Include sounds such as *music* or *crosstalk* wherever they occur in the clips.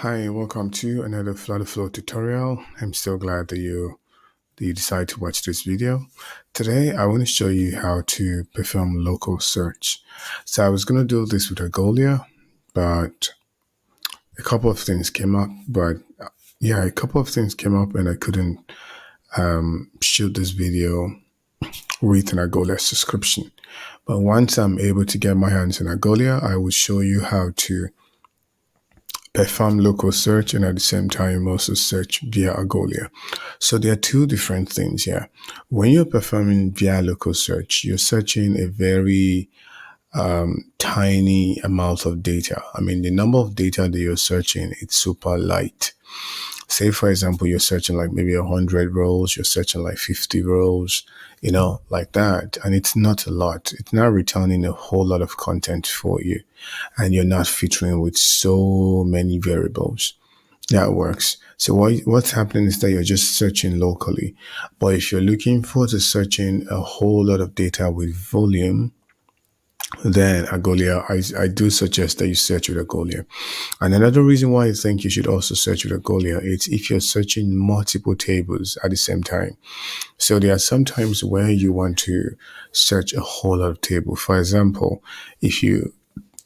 Hi, welcome to another Flow tutorial. I'm so glad that you that you decide to watch this video. Today, I want to show you how to perform local search. So I was going to do this with Algolia, but a couple of things came up. But yeah, a couple of things came up and I couldn't um, shoot this video with an Algolia subscription. But once I'm able to get my hands on Algolia, I will show you how to perform local search and at the same time you also search via Algolia. So there are two different things here. When you're performing via local search, you're searching a very um, tiny amount of data. I mean, the number of data that you're searching, it's super light say for example you're searching like maybe 100 rows you're searching like 50 rows you know like that. And it's not a lot. It's not returning a whole lot of content for you. And you're not featuring with so many variables that works. So what what's happening is that you're just searching locally. But if you're looking for to searching a whole lot of data with volume then Algolia, I, I do suggest that you search with Algolia. And another reason why I think you should also search with Algolia is if you're searching multiple tables at the same time. So there are some times where you want to search a whole lot of tables. For example, if you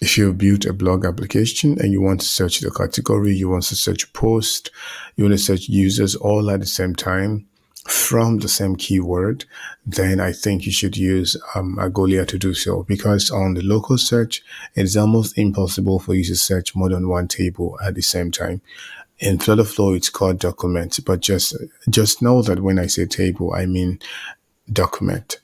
if you built a blog application and you want to search the category, you want to search post, you want to search users all at the same time, from the same keyword, then I think you should use um, Algolia to do so because on the local search, it's almost impossible for you to search more than one table at the same time. In Flutterflow, it's called document, but just just know that when I say table, I mean document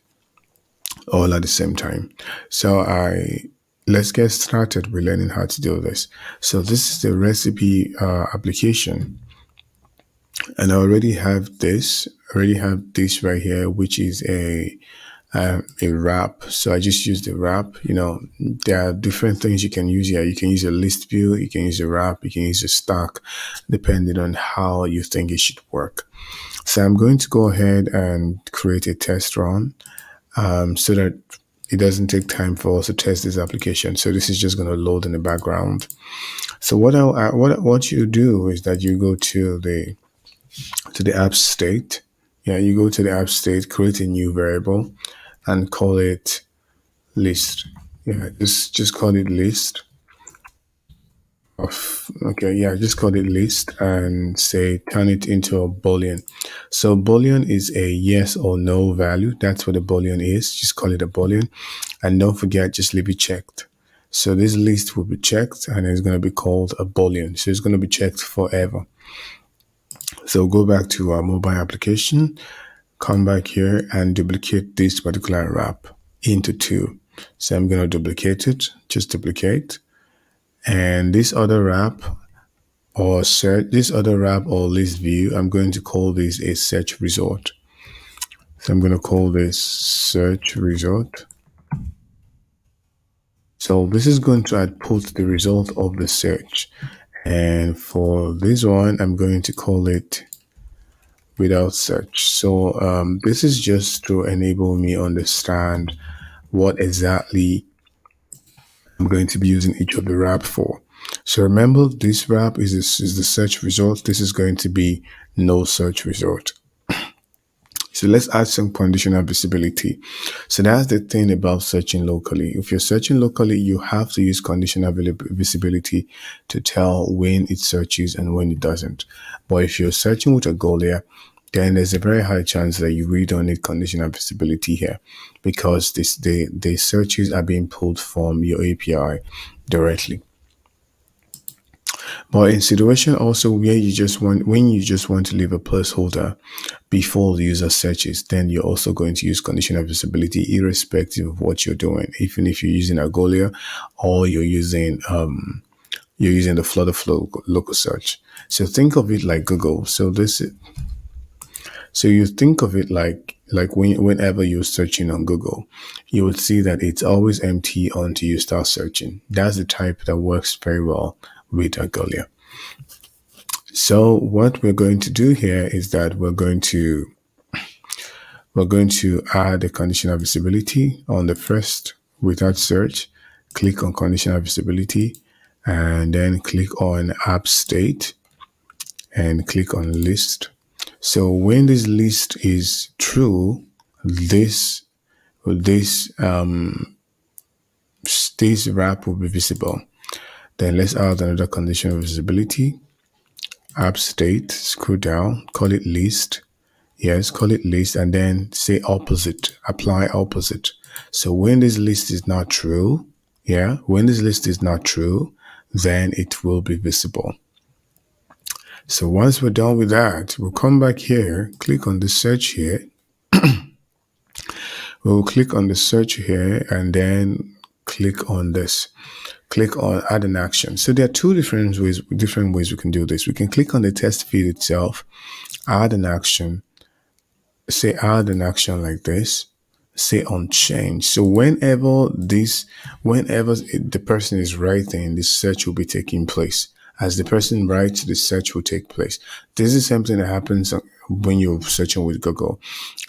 all at the same time. So I let's get started with learning how to do this. So this is the recipe uh, application and I already have this, already have this right here, which is a um, a wrap. So I just use the wrap. You know, there are different things you can use here. You can use a list view, you can use a wrap, you can use a stack, depending on how you think it should work. So I'm going to go ahead and create a test run um, so that it doesn't take time for us to test this application. So this is just going to load in the background. So what I what what you do is that you go to the to the app state. Yeah, you go to the app state, create a new variable and call it list. Yeah, just just call it list of okay, yeah, just call it list and say turn it into a boolean. So boolean is a yes or no value. That's what a boolean is. Just call it a boolean. And don't forget, just leave it checked. So this list will be checked and it's going to be called a boolean. So it's going to be checked forever. So go back to our mobile application, come back here and duplicate this particular wrap into two. So I'm going to duplicate it, just duplicate. And this other wrap or search, this other wrap or list view, I'm going to call this a search result. So I'm going to call this search result. So this is going to output the result of the search. And for this one, I'm going to call it without search. So um, this is just to enable me understand what exactly I'm going to be using each of the wrap for. So remember this wrap is, is the search result. This is going to be no search result. So let's add some conditional visibility. So that's the thing about searching locally. If you're searching locally, you have to use conditional visibility to tell when it searches and when it doesn't. But if you're searching with a Algolia, then there's a very high chance that you really don't need conditional visibility here because this the, the searches are being pulled from your API directly. But in situation also where you just want, when you just want to leave a placeholder before the user searches, then you're also going to use conditional visibility irrespective of what you're doing. Even if you're using Algolia or you're using, um, you're using the Flutterflow local search. So think of it like Google. So this, so you think of it like, like when, whenever you're searching on Google, you would see that it's always empty until you start searching. That's the type that works very well with Algolia. So what we're going to do here is that we're going to we're going to add a conditional visibility on the first without search. Click on conditional visibility and then click on app state and click on list. So when this list is true, this this um this wrap will be visible. Then let's add another condition of visibility. App state, scroll down, call it list. Yes, call it list and then say opposite, apply opposite. So when this list is not true, yeah, when this list is not true, then it will be visible. So once we're done with that, we'll come back here, click on the search here. *clears throat* we'll click on the search here and then click on this. Click on add an action. So there are two different ways, different ways we can do this. We can click on the test feed itself, add an action, say add an action like this say unchanged. So whenever this, whenever the person is writing, this search will be taking place. As the person writes, the search will take place. This is something that happens when you're searching with Google.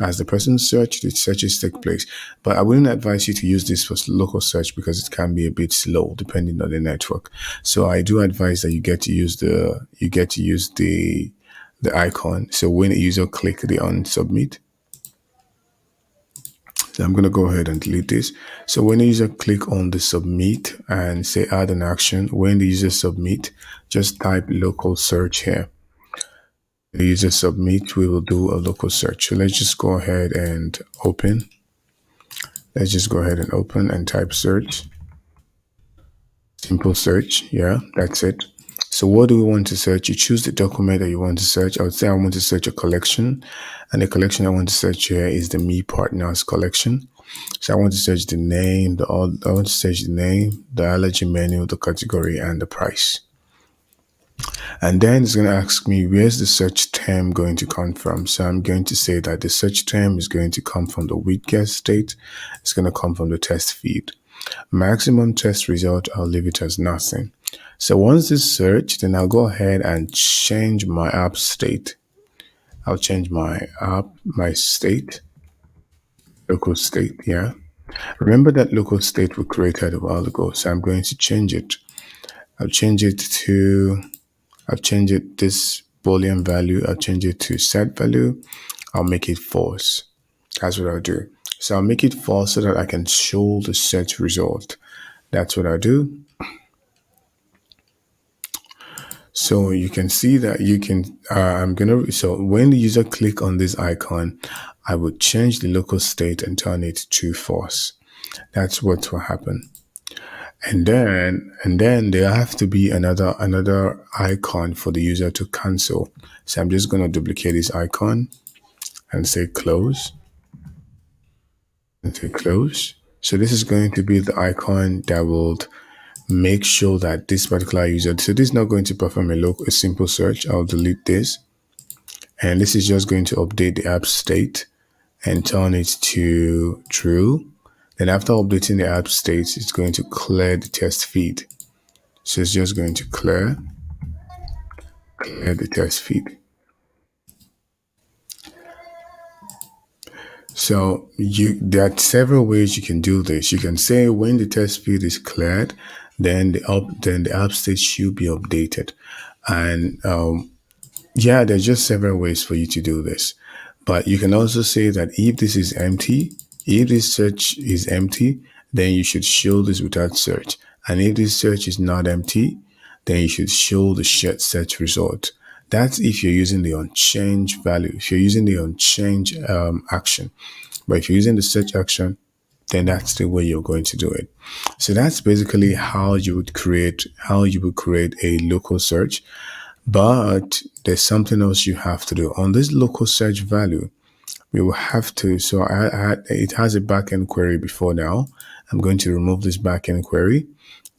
As the person search, the searches take place. But I wouldn't advise you to use this for local search because it can be a bit slow depending on the network. So I do advise that you get to use the, you get to use the, the icon. So when a user click the on submit, so I'm going to go ahead and delete this. So when the user click on the submit and say add an action, when the user submit, just type local search here. User submit, we will do a local search. So let's just go ahead and open. Let's just go ahead and open and type search. Simple search. Yeah, that's it. So what do we want to search? You choose the document that you want to search. I would say I want to search a collection and the collection I want to search here is the Me Partners collection. So I want to search the name, the I want to search the name, the allergy menu, the category, and the price. And then it's going to ask me, where's the search term going to come from? So I'm going to say that the search term is going to come from the widget state. It's going to come from the test feed. Maximum test result, I'll leave it as nothing. So once this search, then I'll go ahead and change my app state. I'll change my app, my state, local state, yeah. Remember that local state we created a while ago, so I'm going to change it. I'll change it to, I'll changed it this boolean value, I'll change it to set value, I'll make it false. That's what I'll do. So I'll make it false so that I can show the search result. That's what I do. So you can see that you can, uh, I'm going to, so when the user click on this icon, I would change the local state and turn it to false. That's what will happen. And then, and then there have to be another, another icon for the user to cancel. So I'm just going to duplicate this icon and say close and say close. So this is going to be the icon that will make sure that this particular user, so this is not going to perform a local, a simple search. I'll delete this. And this is just going to update the app state and turn it to true. Then after updating the app state, it's going to clear the test feed. So it's just going to clear, clear the test feed. So you, there are several ways you can do this. You can say when the test feed is cleared, then the up then the app state should be updated. And um, yeah, there's just several ways for you to do this. But you can also say that if this is empty, if this search is empty, then you should show this without search. And if this search is not empty, then you should show the shared search result. That's if you're using the unchanged value, if you're using the unchanged um, action. But if you're using the search action, then that's the way you're going to do it. So that's basically how you would create, how you would create a local search. But there's something else you have to do on this local search value. We will have to, so I, I, it has a backend query before now. I'm going to remove this backend query.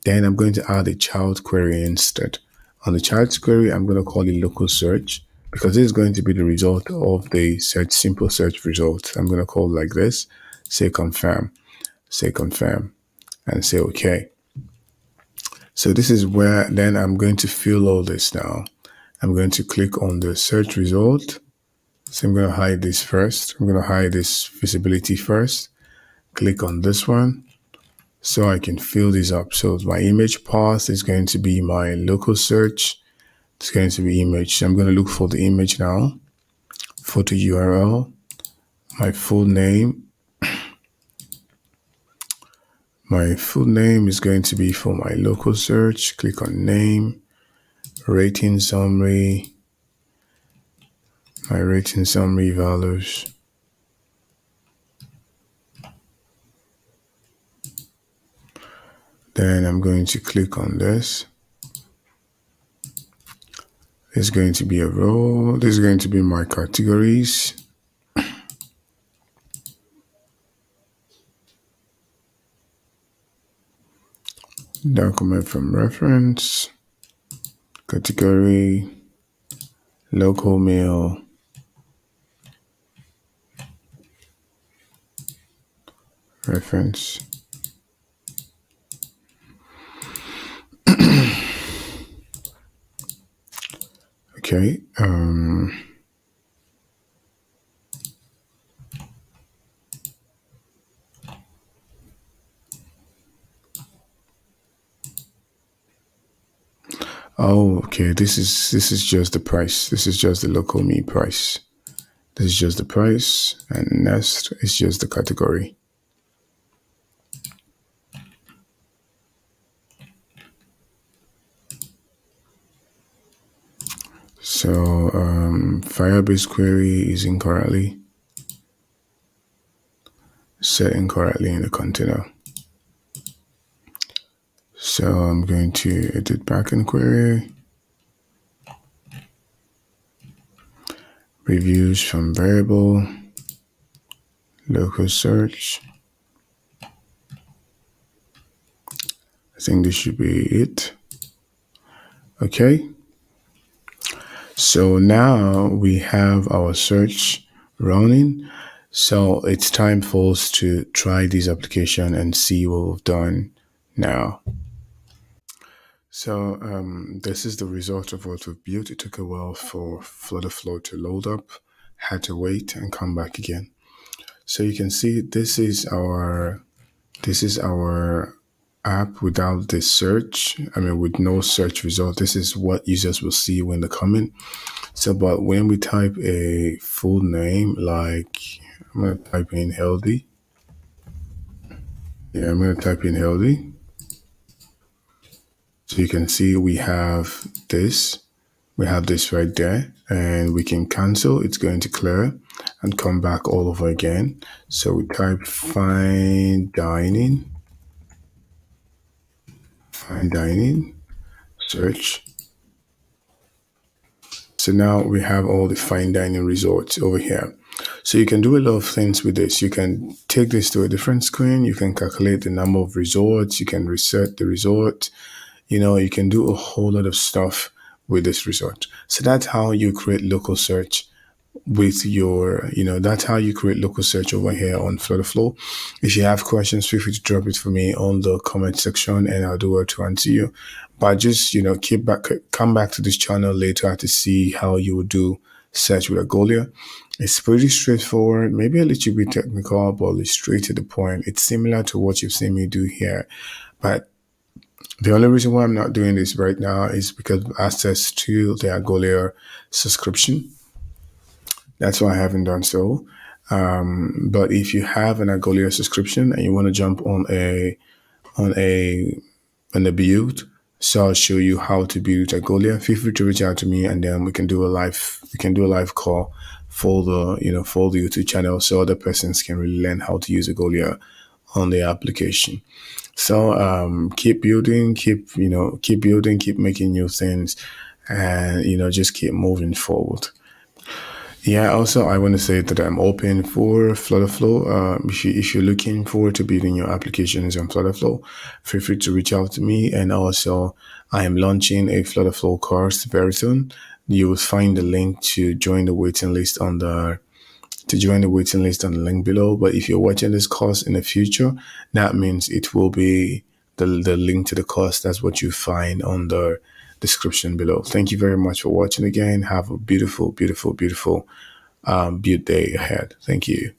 Then I'm going to add a child query instead. On the child query, I'm going to call it local search because this is going to be the result of the search, simple search result. I'm going to call like this say confirm, say confirm, and say OK. So this is where then I'm going to fill all this now. I'm going to click on the search result. So I'm going to hide this first. I'm going to hide this visibility first. Click on this one. so I can fill this up. So my image path is going to be my local search. It's going to be image. So I'm going to look for the image now. Photo URL, my full name. *clears throat* My full name is going to be for my local search. Click on name, rating summary, rating summary values. Then I'm going to click on this. There's going to be a row. This is going to be my categories. Document from reference, category, local mail, reference. *clears throat* Okay. Um, oh, okay. This is this is just the price. This is just the local me price. This is just the price, and next is just the category. So um, Firebase query is incorrectly set incorrectly in the container. So I'm going to edit backend query. Reviews from variable, local search. I think this should be it. Okay. So now we have our search running. So it's time for us to try this application and see what we've done now. So um, this is the result of what we've built. It took a while for Flutterflow to load up, had to wait and come back again. So you can see this is our this is our app without the search. I mean, with no search result, this is what users will see when they come in. So, but when we type a full name, like I'm going to type in healthy. Yeah, I'm going to type in healthy. So you can see we have this. We have this right there and we can cancel. It's going to clear and come back all over again. So we type fine dining fine dining, search. So now we have all the fine dining resorts over here. So you can do a lot of things with this. You can take this to a different screen. You can calculate the number of resorts. You can reset the resort. You know, you can do a whole lot of stuff with this resort. So that's how you create local search with your, you know, that's how you create local search over here on Flutterflow. If you have questions, feel free to drop it for me on the comment section and I'll do it to answer you. But just, you know, keep back, come back to this channel later to see how you would do search with Algolia. It's pretty straightforward, maybe a little bit technical, but it's straight to the point. It's similar to what you've seen me do here. But the only reason why I'm not doing this right now is because of access to the Algolia subscription. That's why I haven't done so. Um, but if you have an Algolia subscription and you want to jump on a on a on a build, so I'll show you how to build Algolia. Feel free to reach out to me, and then we can do a live we can do a live call for the you know for the YouTube channel, so other persons can really learn how to use Algolia on the application. So um, keep building, keep you know keep building, keep making new things, and you know just keep moving forward. Yeah, also I want to say that I'm open for Flutterflow. Uh, if, you, if you're looking forward to building your applications on Flutterflow, feel free to reach out to me. And also, I am launching a Flutterflow course very soon. You will find the link to join the waiting list on the to join the waiting list on the link below. But if you're watching this course in the future, that means it will be the the link to the course. That's what you find on the description below. Thank you very much for watching again. Have a beautiful, beautiful, beautiful um, build day ahead. Thank you.